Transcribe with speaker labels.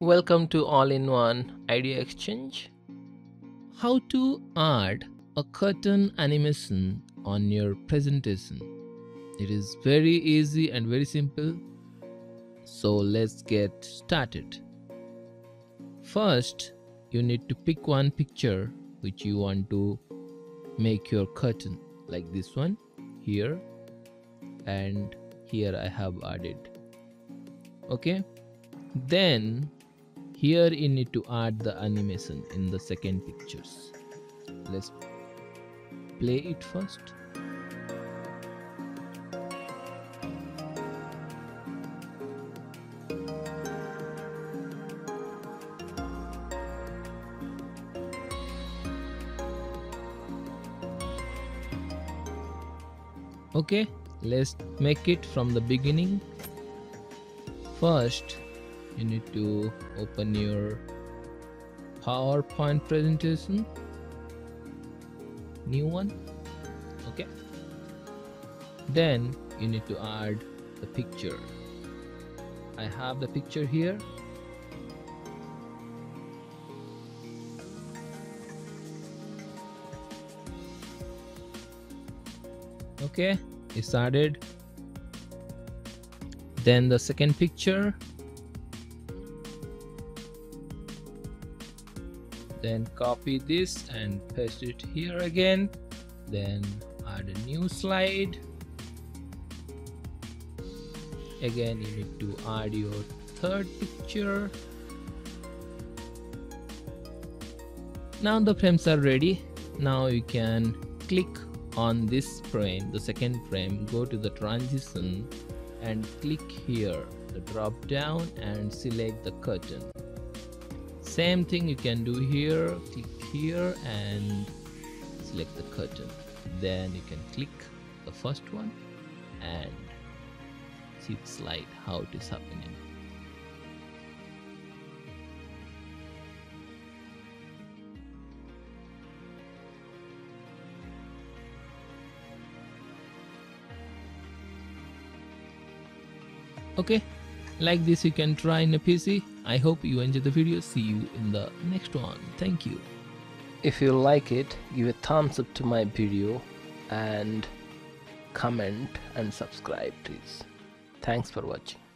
Speaker 1: Welcome to all-in-one idea exchange. How to add a curtain animation on your presentation. It is very easy and very simple. So let's get started. First, you need to pick one picture which you want to make your curtain like this one here and here I have added okay then here you need to add the animation in the second pictures. Let's play it first. Okay let's make it from the beginning. First you need to open your PowerPoint presentation. New one. Okay. Then you need to add the picture. I have the picture here. Okay it's added. Then the second picture then copy this and paste it here again. Then add a new slide. Again you need to add your third picture. Now the frames are ready. Now you can click on this frame the second frame. Go to the transition and click here the drop down and select the curtain same thing you can do here. Click here and select the curtain. Then you can click the first one and see the slide how it is happening. Okay like this you can try in a pc i hope you enjoy the video. See you in the next one. Thank you. If you like it give a thumbs up to my video and comment and subscribe please. Thanks for watching